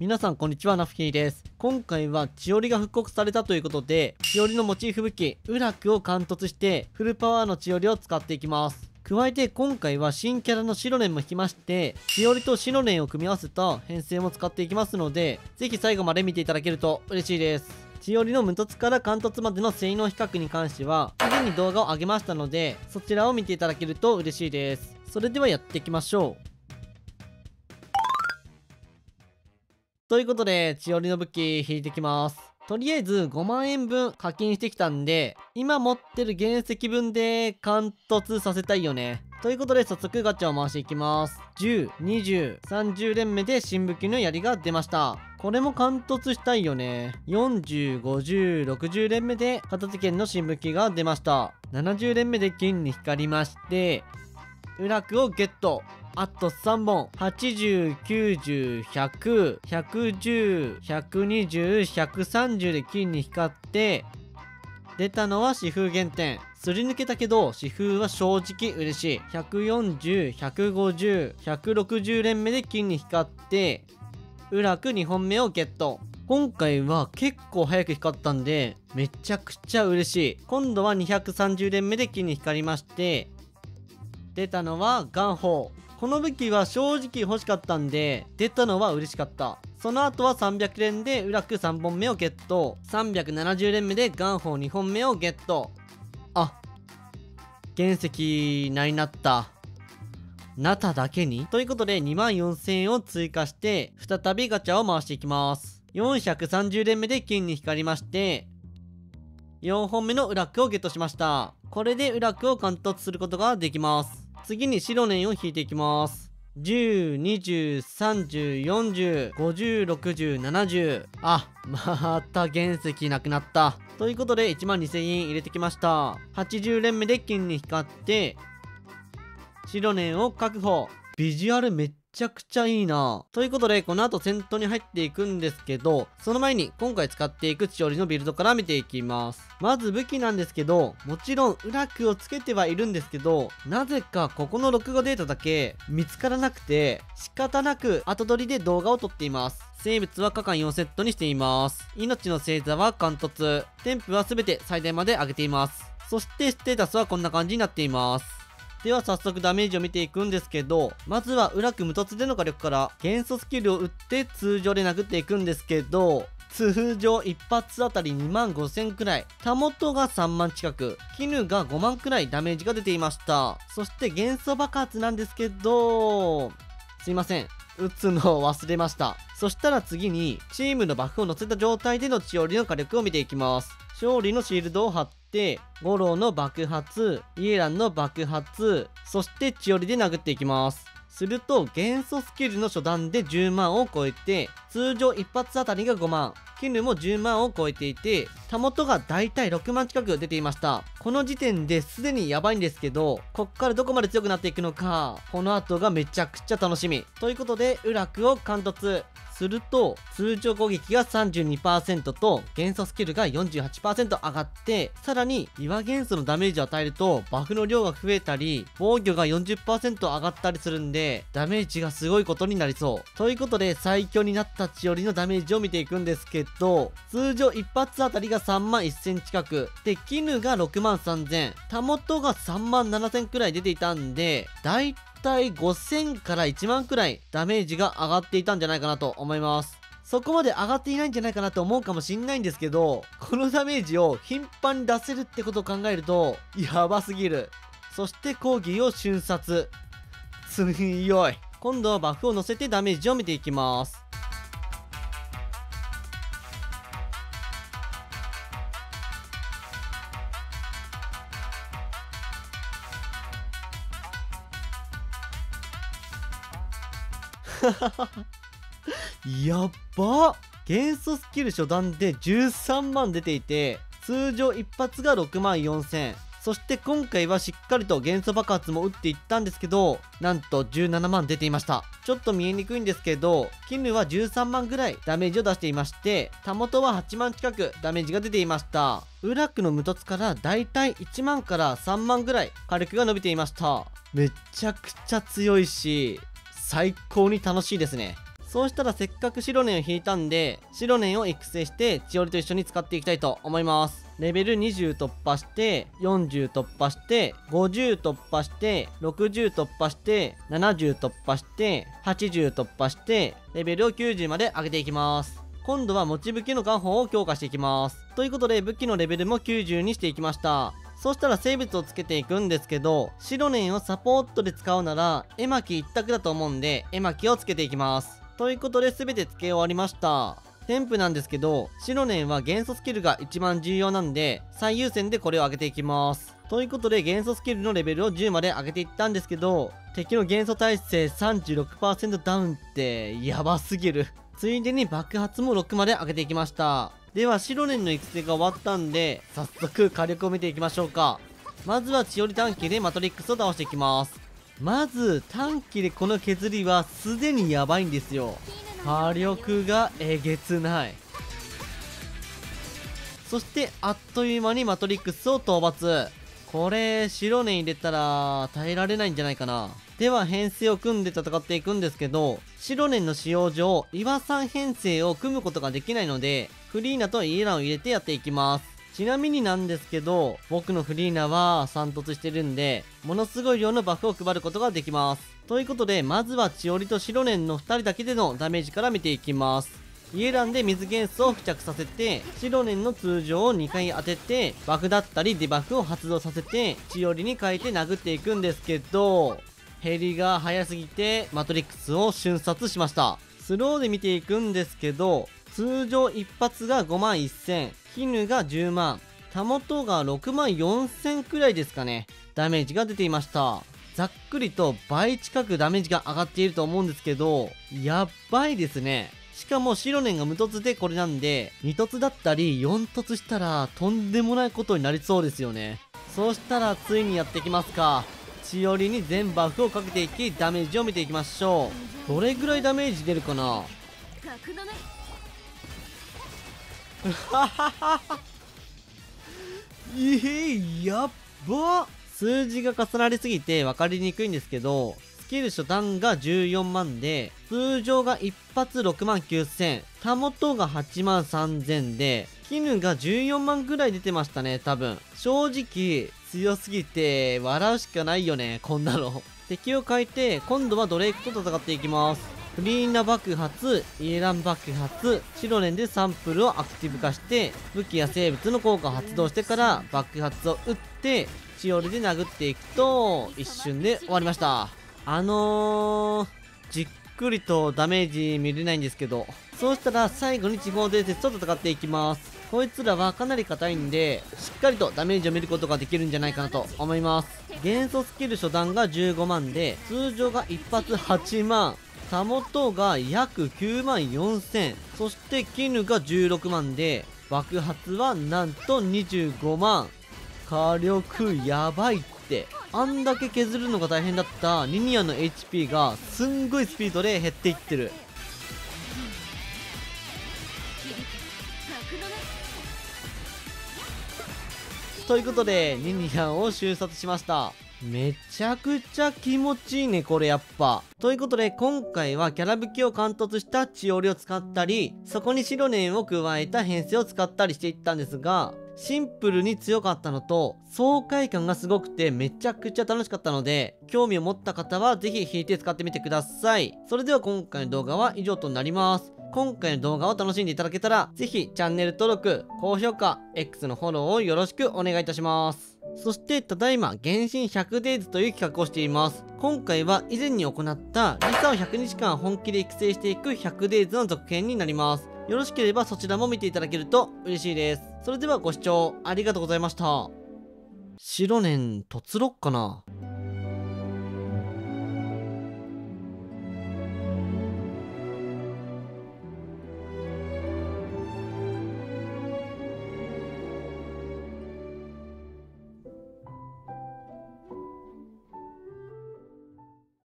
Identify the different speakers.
Speaker 1: 皆さんこんにちは、ナフキーです。今回はチオリが復刻されたということで、チオリのモチーフ武器、ウラクを貫突して、フルパワーのチオリを使っていきます。加えて今回は新キャラのシロレンも引きまして、チオリとシロレンを組み合わせた編成も使っていきますので、ぜひ最後まで見ていただけると嬉しいです。チオリの無凸から貫突までの性能比較に関しては、すでに動画を上げましたので、そちらを見ていただけると嬉しいです。それではやっていきましょう。ということで、千織の武器引いてきます。とりあえず5万円分課金してきたんで、今持ってる原石分で貫突させたいよね。ということで早速ガチャを回していきます。10、20、30連目で新武器の槍が出ました。これも貫突したいよね。40、50、60連目で片手剣の新武器が出ました。70連目で金に光りまして、ウラクをゲット。あと3本。80、90、100、110、120、130で金に光って、出たのは四風減点。すり抜けたけど、四風は正直嬉しい。140、150、160連目で金に光って、うらく2本目をゲット。今回は結構早く光ったんで、めちゃくちゃ嬉しい。今度は230連目で金に光りまして、出たのは元宝。この武器は正直欲しかったんで、出たのは嬉しかった。その後は300連でウラク3本目をゲット。370連目で元宝2本目をゲット。あ、原石ないなった。なただけにということで2万4000円を追加して、再びガチャを回していきます。430連目で金に光りまして、4本目のウラックをゲットしました。これでウラックを貫突することができます。次に白年を引いていきます。10、20、30、40、50、60、70。あ、また原石なくなった。ということで、12,000円入れてきました。80連目で金に光って、白年を確保。ビジュアルめっちゃくちゃいいなということで、この後戦闘に入っていくんですけど、その前に今回使っていく千織のビルドから見ていきます。まず武器なんですけど、もちろん裏クをつけてはいるんですけど、なぜかここの録画データだけ見つからなくて、仕方なく後撮りで動画を撮っています。生物は果敢4セットにしています。命の星座は貫突。添付は全て最大まで上げています。そしてステータスはこんな感じになっています。では早速ダメージを見ていくんですけど、まずは裏く無突での火力から元素スキルを打って通常で殴っていくんですけど、通常一発あたり2万5000くらい、タモトが3万近く、絹が5万くらいダメージが出ていました。そして元素爆発なんですけど、すいません。打つのを忘れました。そしたら次に、チームのバフを乗せた状態でのチオリの火力を見ていきます。勝利のシールドを貼って、五郎の爆発、イエランの爆発、そして千織で殴っていきます。すると、元素スキルの初段で10万を超えて、通常一発あたりが5万、絹も10万を超えていて、たもとがだいたい6万近く出ていました。この時点ですでにやばいんですけど、こっからどこまで強くなっていくのか、この後がめちゃくちゃ楽しみ。ということで、ウラクを貫突。すると、通常攻撃が32%と元素スキルが48%上がって、さらに岩元素のダメージを与えるとバフの量が増えたり、防御が40%上がったりするんで、ダメージがすごいことになりそう。ということで、最強になった千織のダメージを見ていくんですけど、通常一発あたりが3万1000近く、で、絹が6万3000、タモトが3万7000くらい出ていたんで、だい体5000から1万くらいダメージが上がっていたんじゃないかなと思います。そこまで上がっていないんじゃないかなと思うかもしんないんですけど、このダメージを頻繁に出せるってことを考えると、やばすぎる。そして講義を瞬殺。強い。今度はバフを乗せてダメージを見ていきます。やっば元素スキル初段で13万出ていて、通常一発が6万4000。そして今回はしっかりと元素爆発も打っていったんですけど、なんと17万出ていました。ちょっと見えにくいんですけど、絹は13万ぐらいダメージを出していまして、タモトは8万近くダメージが出ていました。ウラクの無凸からだいたい1万から3万ぐらい火力が伸びていました。めちゃくちゃ強いし、最高に楽しいですね。そうしたらせっかく白念を引いたんで白念を育成して千織と一緒に使っていきたいと思います。レベル20突破して40突破して50突破して60突破して70突破して80突破してレベルを90まで上げていきます。今度は持ち武器の眼宝を強化していきます。ということで武器のレベルも90にしていきました。そしたら生物をつけていくんですけど白念をサポートで使うなら絵巻一択だと思うんで絵巻をつけていきます。ということで全て付け終わりました。添付なんですけど白念は元素スキルが一番重要なんで最優先でこれを上げていきます。ということで元素スキルのレベルを10まで上げていったんですけど敵の元素耐性36%ダウンってやばすぎる。ついでに爆発も6まで上げていきました。では白念の育成が終わったんで早速火力を見ていきましょうか。まずは千織短期でマトリックスを倒していきます。まず短期でこの削りはすでにやばいんですよ。火力がえげつない。そしてあっという間にマトリックスを討伐。これ白念入れたら耐えられないんじゃないかな。では編成を組んで戦っていくんですけど白念の使用上岩さん編成を組むことができないのでフリーナとイエランを入れてやっていきます。ちなみになんですけど僕のフリーナは散突してるんでものすごい量のバフを配ることができます。ということでまずは千織と白念の2人だけでのダメージから見ていきます。イエランで水元素を付着させて白念の通常を2回当ててバフだったりデバフを発動させて千織に変えて殴っていくんですけど減りが早すぎてマトリックスを瞬殺しました。スローで見ていくんですけど通常一発が5万1000絹が10万。たもとが6万4000くらいですかね。ダメージが出ていました。ざっくりと倍近くダメージが上がっていると思うんですけどやばいですね。しかも白念が無凸でこれなんで2凸だったり4凸したらとんでもないことになりそうですよね。そうしたらついにやってきますか。しおりに全バフをかけていきダメージを見ていきましょう。どれぐらいダメージ出るかな。えー、やっば。数字が重なりすぎて分かりにくいんですけどスキル初段が14万で通常が一発6万9000たもとが8万3000で絹が14万ぐらい出てましたね多分。正直強すぎて笑うしかないよねこんなの。敵を変えて今度はドレイクと戦っていきます。フリーナ爆発イエラン爆発シロレンでサンプルをアクティブ化して武器や生物の効果を発動してから爆発を打ってチオルで殴っていくと一瞬で終わりました。あのー、実くりとダメージ見れないんですけどそうしたら最後に地方伝説と戦っていきます。こいつらはかなり硬いんでしっかりとダメージを見ることができるんじゃないかなと思います。元素スキル初段が15万で通常が一発8万。たもとが約9万4000そして絹が16万で爆発はなんと25万。火力やばいって。あんだけ削るのが大変だったリニアの HP がすんごいスピードで減っていってるということでニニアを瞬殺しましためちゃくちゃ気持ちいいね、これやっぱ。ということで、今回はキャラ武器を貫突した血織を使ったり、そこに白念を加えた編成を使ったりしていったんですが、シンプルに強かったのと、爽快感がすごくてめちゃくちゃ楽しかったので、興味を持った方はぜひ引いて使ってみてください。それでは今回の動画は以上となります。今回の動画を楽しんでいただけたら、ぜひチャンネル登録、高評価、X のフォローをよろしくお願いいたします。そして、ただいま、原神 100days という企画をしています。今回は以前に行ったリサを100日間本気で育成していく 100days の続編になります。よろしければそちらも見ていただけると嬉しいです。それではご視聴ありがとうございました。白年とつろっかな